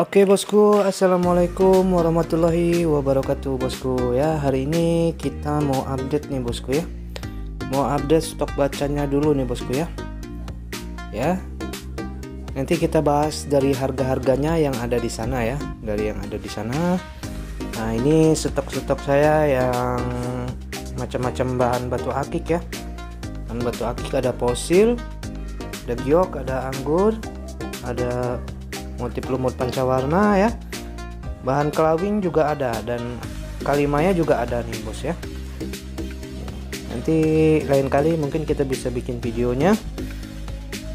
Oke bosku, assalamualaikum warahmatullahi wabarakatuh bosku ya. Hari ini kita mau update nih bosku ya. Mau update stok bacanya dulu nih bosku ya. Ya. Nanti kita bahas dari harga-harganya yang ada di sana ya, dari yang ada di sana. Nah ini stok-stok saya yang macam-macam bahan batu akik ya. Bahan batu akik ada fosil, ada giok, ada anggur, ada motif lumut pancawarna ya. Bahan kelawing juga ada dan kalimanya juga ada nih bos ya. Nanti lain kali mungkin kita bisa bikin videonya.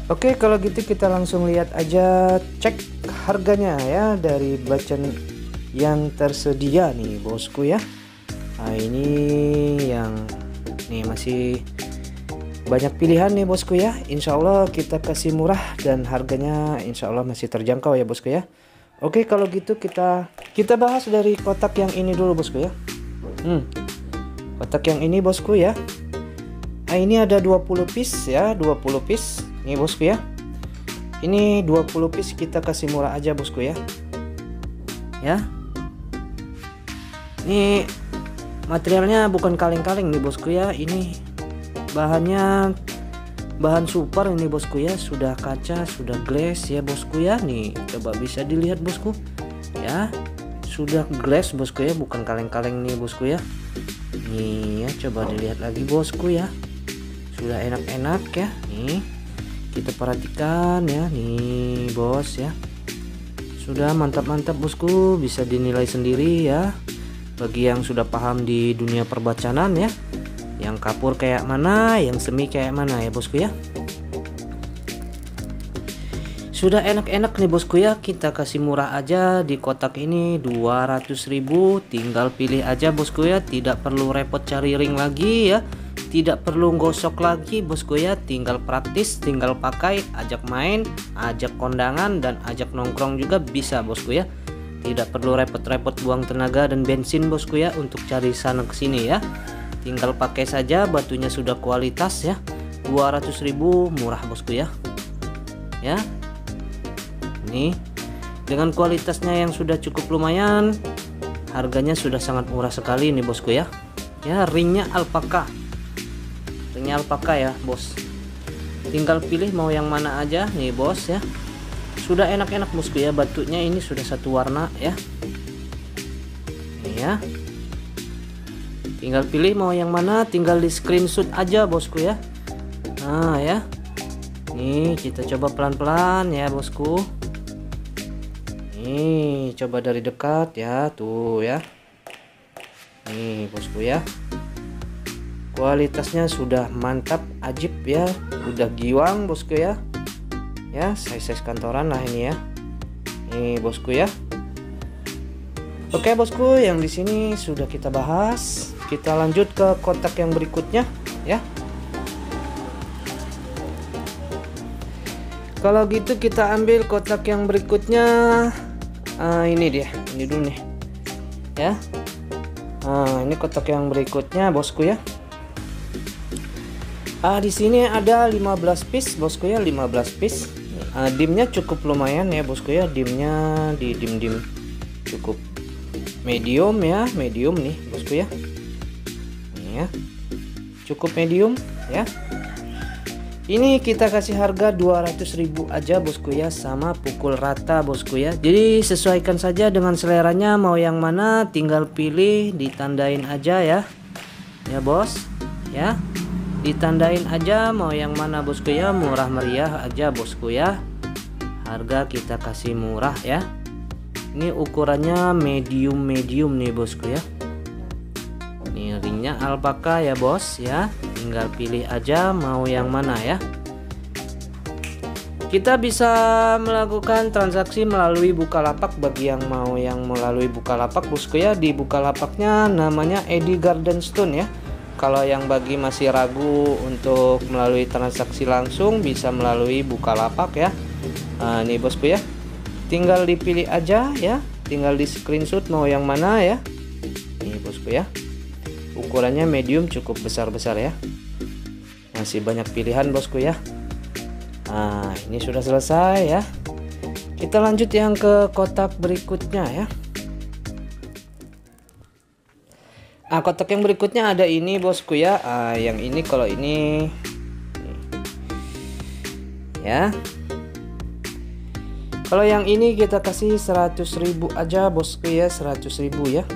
Oke kalau gitu kita langsung lihat aja cek harganya ya dari bacan yang tersedia nih bosku ya. Nah ini yang nih masih banyak pilihan nih bosku ya. Insya Allah kita kasih murah dan harganya Insya Allah masih terjangkau ya bosku ya. Oke kalau gitu kita kita bahas dari kotak yang ini dulu bosku ya. Hmm, kotak yang ini bosku ya. Nah ini ada 20 piece ya 20 piece. Nih bosku ya. Ini 20 piece kita kasih murah aja bosku ya. Ya. Ini materialnya bukan kaleng-kaleng nih bosku ya. Ini bahannya bahan super ini bosku ya. Sudah kaca sudah glass ya bosku ya. Nih coba bisa dilihat bosku. Ya sudah glass bosku ya. Bukan kaleng-kaleng nih bosku ya. Nih ya coba dilihat lagi bosku ya. Sudah enak-enak ya. Nih kita perhatikan ya. Nih bos ya. Sudah mantap-mantap bosku. Bisa dinilai sendiri ya. Bagi yang sudah paham di dunia perbacanan ya yang kapur kayak mana yang semi kayak mana ya bosku ya? Sudah enak-enak nih bosku ya. Kita kasih murah aja di kotak ini 200.000 tinggal pilih aja bosku ya. Tidak perlu repot cari ring lagi ya. Tidak perlu gosok lagi bosku ya. Tinggal praktis tinggal pakai ajak main ajak kondangan dan ajak nongkrong juga bisa bosku ya. Tidak perlu repot-repot buang tenaga dan bensin bosku ya untuk cari sana ke sini ya tinggal pakai saja batunya sudah kualitas ya. 200.000 murah bosku ya. Ya. Ini. Dengan kualitasnya yang sudah cukup lumayan harganya sudah sangat murah sekali ini bosku ya. Ya ringnya alpaka. Ringnya alpaka ya bos. Tinggal pilih mau yang mana aja nih bos ya. Sudah enak-enak bosku ya. Batunya ini sudah satu warna ya. Ini ya tinggal pilih mau yang mana tinggal di screenshot aja bosku ya. Nah ya. Nih kita coba pelan-pelan ya bosku. Nih coba dari dekat ya tuh ya. Nih bosku ya. Kualitasnya sudah mantap ajib ya. Udah giwang bosku ya. Ya size-size kantoran lah ini ya. Nih bosku ya. Oke bosku, yang di sini sudah kita bahas kita lanjut ke kotak yang berikutnya ya. Kalau gitu kita ambil kotak yang berikutnya. Uh, ini dia ini dulu nih ya. Nah, ini kotak yang berikutnya bosku ya. Ah di sini ada 15 piece bosku ya 15 piece. Uh, dimnya cukup lumayan ya bosku ya. Dimnya di dim dim cukup medium ya medium nih bosku ya ya. Cukup medium ya. Ini kita kasih harga 200.000 aja bosku ya sama pukul rata bosku ya jadi sesuaikan saja dengan seleranya mau yang mana tinggal pilih ditandain aja ya. Ya bos ya. Ditandain aja mau yang mana bosku ya murah meriah aja bosku ya harga kita kasih murah ya. Ini ukurannya medium medium nih bosku ya alpaka ya bos ya. Tinggal pilih aja mau yang mana ya. Kita bisa melakukan transaksi melalui Bukalapak. Bagi yang mau yang melalui Bukalapak bosku ya di Bukalapaknya namanya Edi Garden Stone ya. Kalau yang bagi masih ragu untuk melalui transaksi langsung bisa melalui Bukalapak ya. Nah, ini bosku ya. Tinggal dipilih aja ya. Tinggal di screenshot mau yang mana ya. Ini bosku ya ukurannya medium cukup besar-besar ya. Masih banyak pilihan bosku ya. Nah ini sudah selesai ya. Kita lanjut yang ke kotak berikutnya ya. Nah, kotak yang berikutnya ada ini bosku ya. Ah, yang ini kalau ini. Ya. Kalau yang ini kita kasih 100.000 aja bosku ya, 100.000 ya.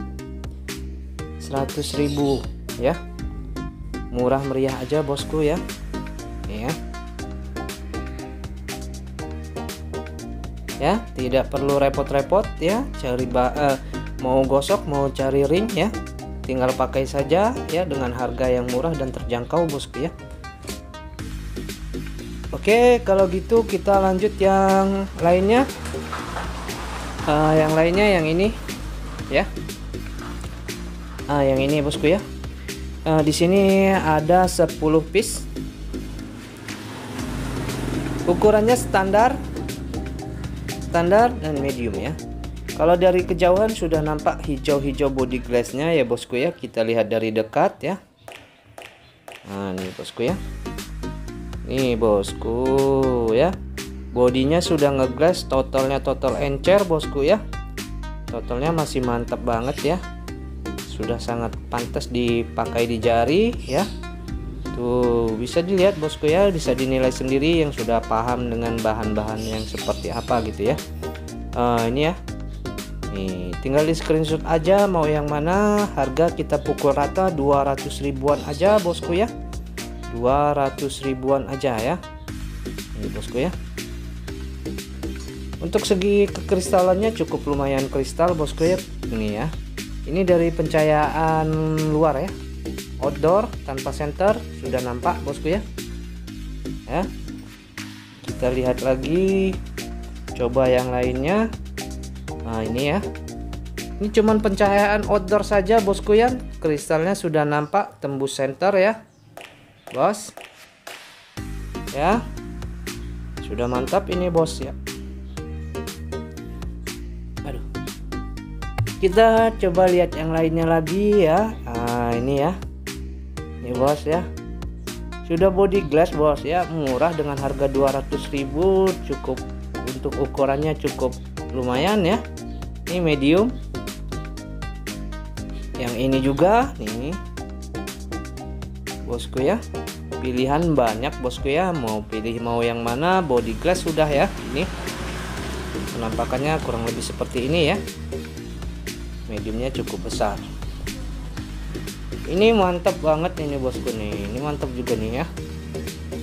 100.000 ya. Murah meriah aja bosku ya. Ya. Ya, tidak perlu repot-repot ya cari uh, mau gosok, mau cari ring ya tinggal pakai saja ya dengan harga yang murah dan terjangkau bosku ya Oke kalau gitu kita lanjut yang lainnya uh, yang lainnya yang ini ya ah yang ini bosku ya uh, di sini ada 10 piece ukurannya standar standar dan medium ya kalau dari kejauhan sudah nampak hijau-hijau body glassnya ya bosku ya. Kita lihat dari dekat ya. Nah ini bosku ya. Nih bosku ya. Bodinya sudah ngeglass, totalnya total encer bosku ya. Totalnya masih mantap banget ya. Sudah sangat pantas dipakai di jari ya. Tuh bisa dilihat bosku ya, bisa dinilai sendiri yang sudah paham dengan bahan-bahan yang seperti apa gitu ya. Uh, ini ya. Nih tinggal di screenshot aja mau yang mana. Harga kita pukul rata 200 ribuan aja bosku ya. 200 ribuan aja ya. Ini bosku ya. Untuk segi kekristalannya cukup lumayan kristal bosku ya. Ini ya ini dari pencahayaan luar ya. Outdoor tanpa center sudah nampak bosku ya. Ya. Kita lihat lagi. Coba yang lainnya. Nah ini ya. Ini cuman pencahayaan outdoor saja bosku ya. Kristalnya sudah nampak tembus center ya. Bos. Ya. Sudah mantap ini bos ya kita coba lihat yang lainnya lagi ya. Nah ini ya. Ini bos ya. Sudah body glass bos ya. Murah dengan harga 200.000 cukup untuk ukurannya cukup lumayan ya. Ini medium. Yang ini juga nih bosku ya. Pilihan banyak bosku ya. Mau pilih mau yang mana body glass sudah ya. Ini. Penampakannya kurang lebih seperti ini ya mediumnya cukup besar. Ini mantap banget ini bosku nih. Ini mantap juga nih ya.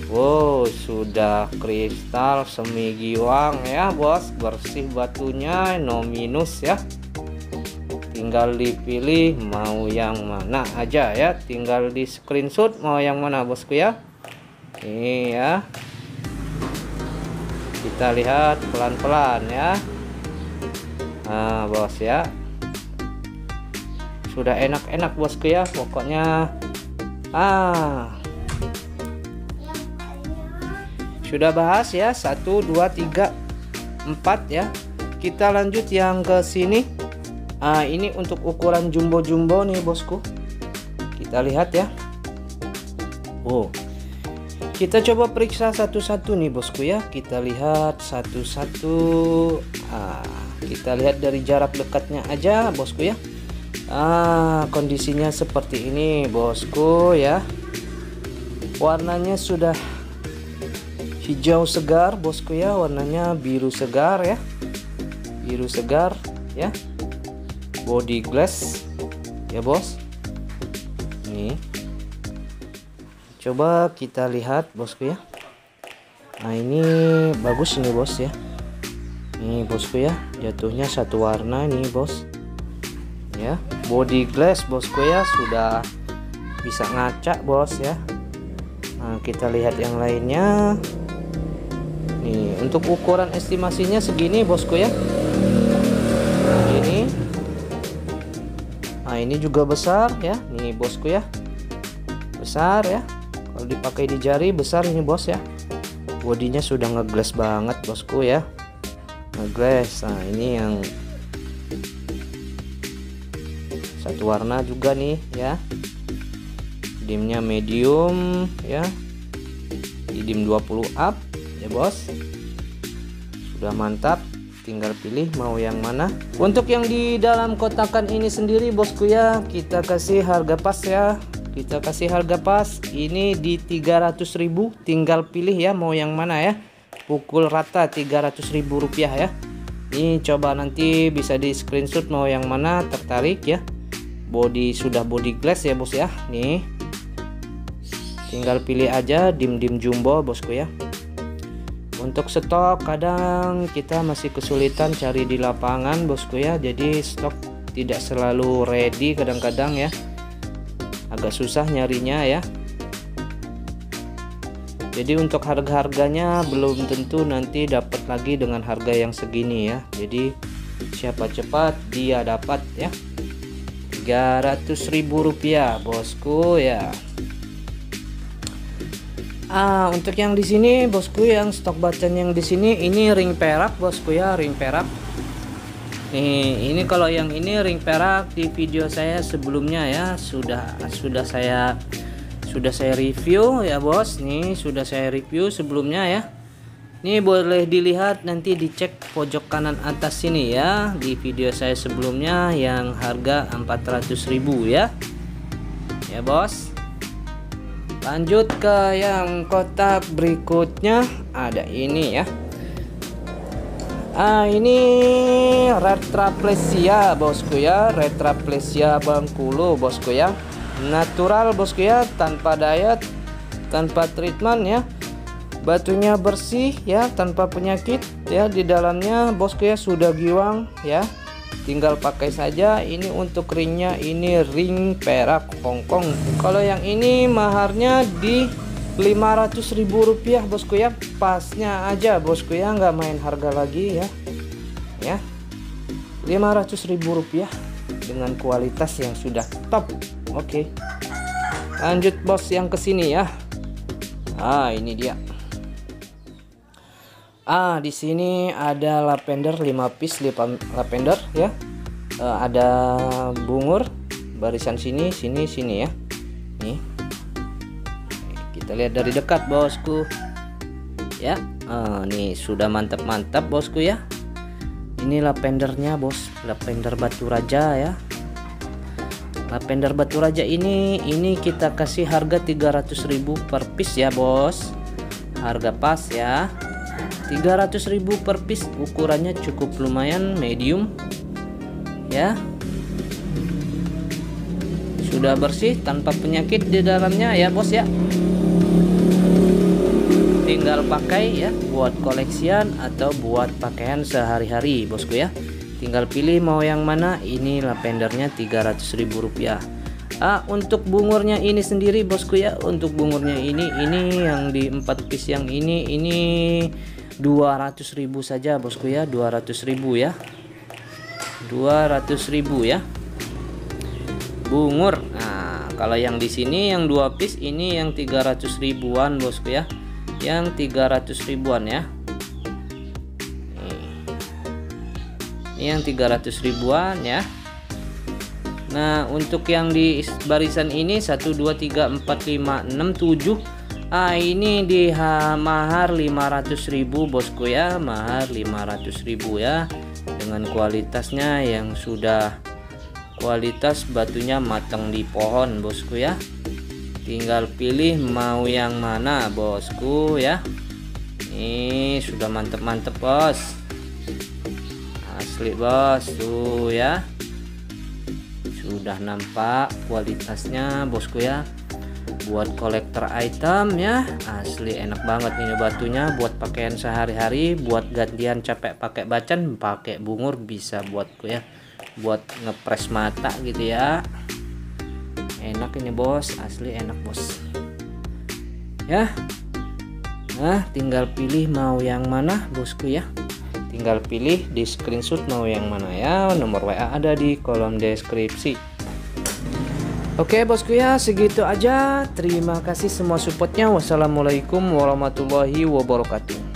Wow sudah kristal semi giwang ya bos. Bersih batunya no minus ya. Tinggal dipilih mau yang mana aja ya. Tinggal di screenshot mau yang mana bosku ya. Ini ya. Kita lihat pelan-pelan ya. Nah bos ya sudah enak-enak bosku ya pokoknya. Ah. Sudah bahas ya 1 2 3 4 ya. Kita lanjut yang ke sini. Nah, ini untuk ukuran jumbo-jumbo nih bosku. Kita lihat ya. Oh. Kita coba periksa satu-satu nih bosku ya. Kita lihat satu-satu. Ah, kita lihat dari jarak dekatnya aja bosku ya ah, kondisinya seperti ini bosku ya. Warnanya sudah hijau segar bosku ya. Warnanya biru segar ya. Biru segar ya. Body glass ya bos. Ini coba kita lihat bosku ya. Nah ini bagus nih bos ya. Ini bosku ya. Jatuhnya satu warna nih bos ya. Body glass bosku ya sudah bisa ngaca bos ya. Nah kita lihat yang lainnya. Nih untuk ukuran estimasinya segini bosku ya ini. Nah ini juga besar ya. Nih bosku ya besar ya. Kalau dipakai di jari besar ini bos ya. Bodinya sudah ngeglass banget bosku ya. Ngeglass nah ini yang satu warna juga nih ya. Dimnya medium ya. Di dim 20 up ya bos. Sudah mantap. Tinggal pilih mau yang mana. Untuk yang di dalam kotakan ini sendiri bosku ya kita kasih harga pas ya. Kita kasih harga pas. Ini di 300.000 tinggal pilih ya mau yang mana ya. Pukul rata 300.000 rupiah ya. Ini coba nanti bisa di screenshot mau yang mana tertarik ya body sudah body glass ya bos ya? Nih. Tinggal pilih aja dim dim jumbo bosku ya. Untuk stok kadang kita masih kesulitan cari di lapangan bosku ya. Jadi stok tidak selalu ready kadang-kadang ya. Agak susah nyarinya ya. Jadi untuk harga-harganya belum tentu nanti dapat lagi dengan harga yang segini ya. Jadi siapa cepat dia dapat ya 300.000 rupiah bosku ya Ah, untuk yang di sini bosku yang stok bacan yang di sini ini ring perak bosku ya, ring perak. Nih, ini kalau yang ini ring perak di video saya sebelumnya ya, sudah sudah saya sudah saya review ya, Bos. Nih, sudah saya review sebelumnya ya. Ini boleh dilihat nanti dicek pojok kanan atas sini ya di video saya sebelumnya yang harga 400.000 ya. Ya, Bos. Lanjut ke yang kotak berikutnya. Ada ini ya. Ah ini retraplesia bosku ya. Retraplesia bangkulo bosku ya. Natural bosku ya. Tanpa diet tanpa treatment ya batunya bersih ya tanpa penyakit ya di dalamnya bosku ya sudah giwang ya. Tinggal pakai saja ini untuk ringnya ini ring perak Hongkong kalau yang ini maharnya di 500.000 rupiah bosku ya. Pasnya aja bosku ya nggak main harga lagi ya. Ya 500.000 rupiah dengan kualitas yang sudah top. Oke. Lanjut bos yang ke sini ya. Ah ini dia Ah, di sini ada lavender 5 piece lavender ya. Uh, ada bungur barisan sini, sini, sini ya. Nih. Kita lihat dari dekat, Bosku. Ya. Uh, nih sudah mantap-mantap, Bosku ya. Ini lavendernya, Bos. Lavender batu raja ya. Lavender batu raja ini ini kita kasih harga 300.000 per piece ya, Bos. Harga pas ya. 300.000 per piece. Ukurannya cukup lumayan medium. Ya. Sudah bersih tanpa penyakit di dalamnya. Ya bos ya. Tinggal pakai ya buat koleksian atau buat pakaian sehari-hari bosku ya. Tinggal pilih mau yang mana. Ini lavendernya 300.000 rupiah. Ah, untuk bungurnya ini sendiri bosku ya. Untuk bungurnya ini ini yang di empat piece yang ini ini 200.000 saja bosku ya 200.000 ya. 200.000 ya. Bungur. Nah kalau yang di sini yang dua piece ini yang 300 ribuan bosku ya. Yang 300 ribuan ya. Ini yang 300 ribuan ya. Nah untuk yang di barisan ini 1 2 3 4 5 6 7 Ah ini di mahar 500.000 bosku ya. Mahar 500.000 ya. Dengan kualitasnya yang sudah kualitas batunya matang di pohon bosku ya. Tinggal pilih mau yang mana bosku ya. Ini sudah mantep-mantep bos. Asli bos tuh ya. Sudah nampak kualitasnya bosku ya buat kolektor item ya. Asli enak banget ini batunya buat pakaian sehari-hari buat gantian capek pakai bacan pakai bungur bisa buatku ya. Buat ngepres mata gitu ya. Enak ini bos. Asli enak bos. Ya. Nah tinggal pilih mau yang mana bosku ya. Tinggal pilih di screenshot mau yang mana ya. Nomor WA ada di kolom deskripsi Oke bosku ya segitu aja. Terima kasih semua supportnya. Wassalamualaikum warahmatullahi wabarakatuh